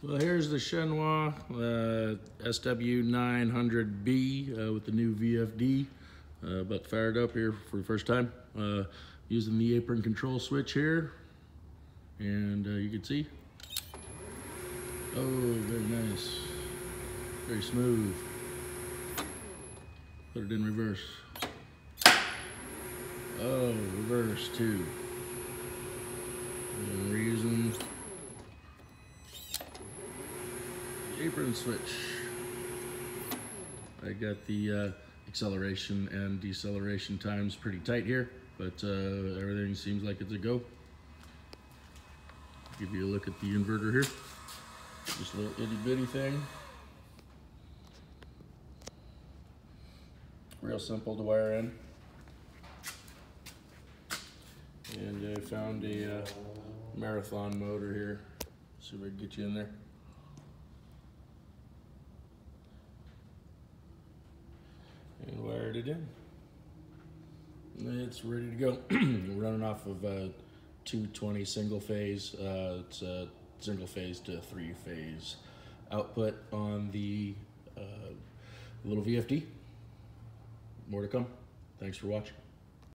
Well, here's the Shenwai uh, SW900B uh, with the new VFD. Uh, about fired up here for the first time. Uh, using the apron control switch here. And uh, you can see. Oh, very nice. Very smooth. Put it in reverse. Oh, reverse too. And we're using apron switch. I got the uh, acceleration and deceleration times pretty tight here, but uh, everything seems like it's a go. Give you a look at the inverter here. Just a little itty bitty thing. Real simple to wire in. And I found a uh, marathon motor here. See if I can get you in there. And wired it in. It's ready to go. Running off of uh, 220 single phase. Uh, it's a single phase to three phase output on the uh, little VFD. More to come. Thanks for watching.